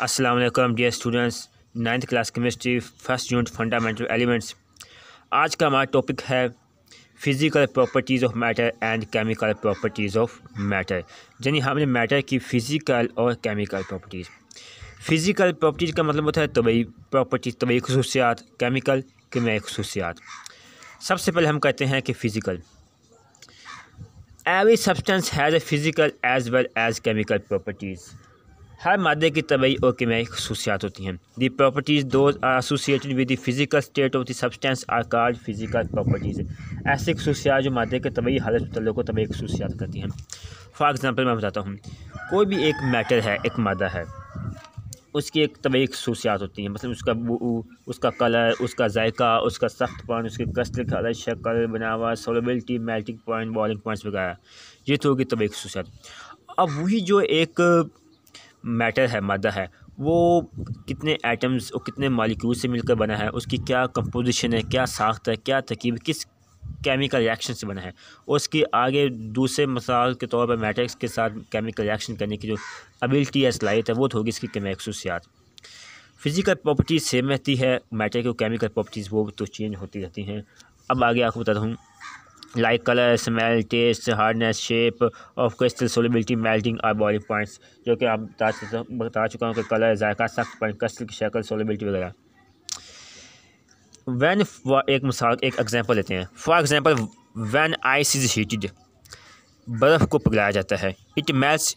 वालेकुम dear students ninth class chemistry first unit fundamental elements आज का हमारा टॉपिक है physical properties of matter and chemical properties of matter यानी हमने मैटर की फ़िज़िकल और केमिकल प्रॉपर्टीज़ फ़िज़िकल प्रॉपर्टीज़ का मतलब होता है तबई प्रॉपर्टीज़ तबई खसूसियात केमिकल केमियाई खसूसियात. सबसे पहले हम कहते हैं कि physical every substance has a physical as well as chemical properties हर मादे की तबई और केमियाई खसूसियात होती हैं। The properties are associated with the physical state of the substance are called physical properties ऐसी खसूसियात जो मादे के तबई हालत तल्लु को तबई खसूसियात करती हैं। फॉर एग्ज़ाम्पल मैं बताता हूँ। कोई भी एक मैटर है, एक मादा है, उसकी एक तबई खसूसियात होती हैं। मतलब उसका उसका कलर, उसका जायका, उसका सख्त पॉइंट, उसकी कसर कलर शक्ल बनावा solubility melting point boiling points वगैरह। ये तो होगी तबई खसूसियात। अब वही जो एक मैटर है, मादा है, वो कितने एटम्स और कितने मालिक्यूल से मिलकर बना है, उसकी क्या कंपोजिशन है, क्या साख्त है, क्या तरकीब किस केमिकल रिएक्शन से बना है, और उसकी आगे दूसरे मसाल के तौर पर मैट्रिक्स के साथ केमिकल रिएक्शन करने की जो एबिलिटी या सलाहियत है, वो तो होगी इसकी केमिकल खसूसियात फ़िज़िकल प्रॉपर्टीज़ सेम रहती है मैटर की केमिकल प्रॉपर्टीज़ वो तो चेंज होती रहती हैं। अब आगे आपको बताता हूँ। Like colour smell taste hardness shape of crystal solubility melting और बॉइलिंग पॉइंट्स जो कि आप बता बता चुका हूँ कि कलर जायका, सख्त पॉइंट क्रिस्टल की शक्ल सोलिबिलिटी वगैरह। वैन एक मिसाल, एक एग्ज़ाम्पल लेते हैं। For example when ice is heated बर्फ़ को पिघलाया जाता है। It melts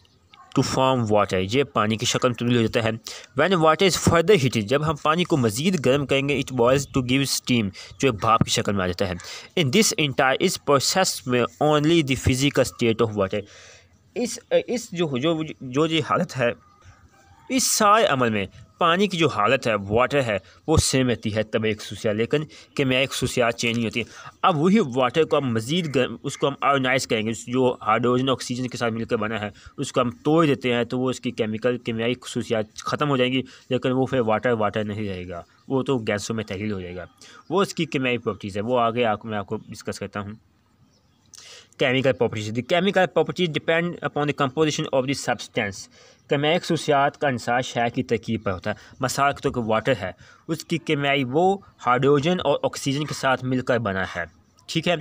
to form water, ये पानी की शक्ल में तब्दील हो जाता है। When water is further heated जब हम पानी को मजीद गर्म करेंगे it boils to give steam जो एक भाप की शक्ल में आ जाता है। इन दिस इंटायर इस प्रोसेस में only the physical state of water is is जो जो जो ये हालत है, इस सारे अमल में पानी की जो हालत है वाटर है, वो सेम रहती है, तब एक खसूसियात लेकिन केमियाई खसूसियात चेंज नहीं होती। अब वही वाटर को हम मज़ीद उसको हम आयोनाइज करेंगे, जो हाइड्रोजन ऑक्सीजन के साथ मिलकर बना है, उसको हम तोड़ देते हैं तो वो उसकी केमिकल केमियाई खसूसियात ख़त्म हो जाएँगी, लेकिन वो फिर वाटर वाटर नहीं रहेगा। वो तो गैसों में तहलील हो जाएगा। वो उसकी केमियाई प्रॉपर्टीज़ है। वो आगे आपको मैं आपको डिस्कस करता हूँ। Chemical properties the chemical properties depend upon the composition of the substance कैमाई खसूसियात का अनुसार शह की तरकीब पर होता है। मसाल के तौर पर वाटर है। उसकी कैमाई वो हाइड्रोजन और ऑक्सीजन के साथ मिलकर बना है। ठीक है?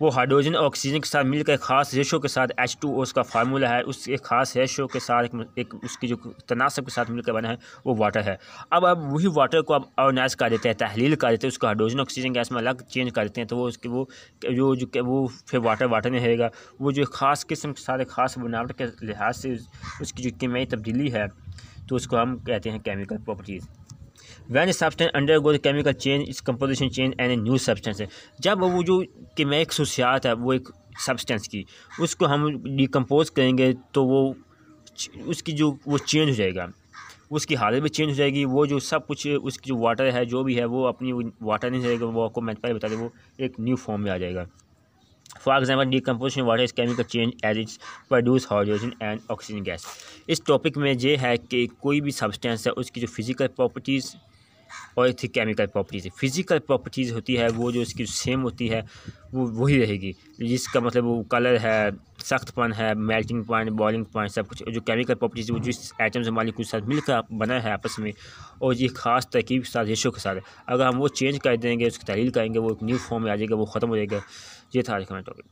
वो हाइड्रोजन और ऑक्सीजन के साथ मिलकर ख़ास रेशो के साथ एच टू ओ उसका फार्मूला है। उसके ख़ास रेशो के साथ एक, एक उसकी जो तनासब के साथ मिलकर बना है वो वाटर है। अब अब वही वाटर को अब ऑर्गनाइज कर देते हैं तहलील कर देते हैं उसको हाइड्रोजन ऑक्सीजन गैस में अलग चेंज कर देते हैं तो वो उसके वो जो जो वो फिर वाटर वाटर नहीं रहेगा वो जो ख़ास किस्म के साथ ख़ास बनावट के लिहाज से उसकी जो कीमियाई तब्दीली है तो उसको हम कहते हैं chemical properties when substance undergo chemical change is composition change and a new substance है जब वो जो केमियाई खसूसियात है, वो एक सब्सटेंस की, उसको हम डिकम्पोज करेंगे तो वो उसकी जो, वो चेंज हो जाएगा। उसकी हालत भी चेंज हो जाएगी। वो जो सब कुछ, उसकी जो वाटर है, जो भी है, वो अपनी वाटर नहीं जाएगा वो आपको मैं पहले बता दें, वो एक न्यू फॉर्म में आ जाएगा। For example decomposition water is chemical change as it's produce hydrogen and oxygen gas इस टॉपिक में ये है कि कोई भी सब्सटेंस है, उसकी जो फ़िज़िकल प्रॉपर्टीज़ और थी केमिकल प्रॉपर्टीज़ फ़िज़िकल प्रॉपर्टीज़ होती है, वो जो इसकी सेम होती है, वो वही रहेगी। जिसका मतलब वो कलर है, सख्तपन है मेल्टिंग पॉइंट बॉइलिंग पॉइंट सब कुछ। जो केमिकल प्रॉपर्टीज़ वो जिस आइटम से कुछ साथ मिलकर बना है आपस में, और ये खास तरकीब के साथ रेशो के साथ अगर हम वो चेंज कर देंगे, उसकी तहलील करेंगे, वो एक न्यू फॉर्म में आ जाएगा, वो ख़त्म हो जाएगा। ये था आज का टॉपिक